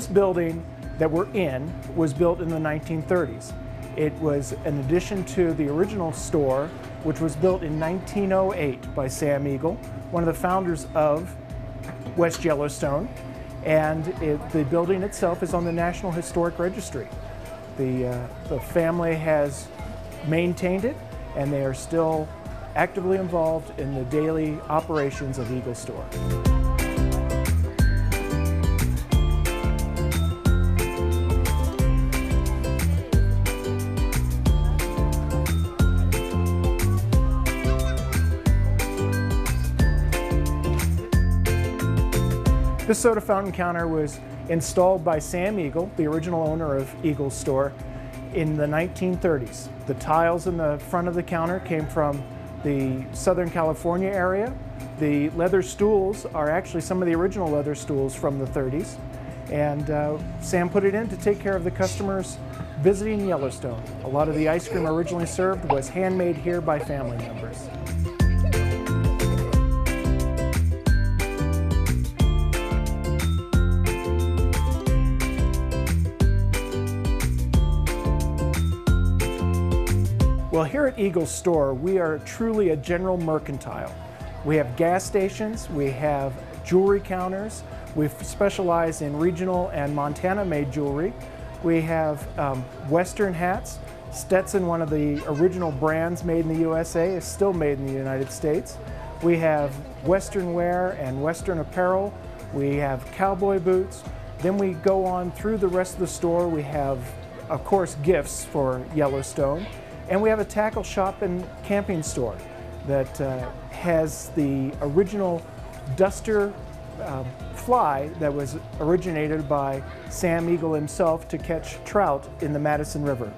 building that we're in was built in the 1930s. It was an addition to the original store, which was built in 1908 by Sam Eagle, one of the founders of West Yellowstone, and it, the building itself is on the National Historic Registry. The, uh, the family has maintained it, and they are still actively involved in the daily operations of Eagle Store. This soda fountain counter was installed by Sam Eagle, the original owner of Eagle's Store, in the 1930s. The tiles in the front of the counter came from the Southern California area. The leather stools are actually some of the original leather stools from the 30s. And uh, Sam put it in to take care of the customers visiting Yellowstone. A lot of the ice cream originally served was handmade here by family members. Well, here at Eagle Store, we are truly a general mercantile. We have gas stations, we have jewelry counters, we specialize in regional and Montana-made jewelry. We have um, Western hats. Stetson, one of the original brands made in the USA, is still made in the United States. We have Western wear and Western apparel. We have cowboy boots. Then we go on through the rest of the store. We have, of course, gifts for Yellowstone. And we have a tackle shop and camping store that uh, has the original duster uh, fly that was originated by Sam Eagle himself to catch trout in the Madison River.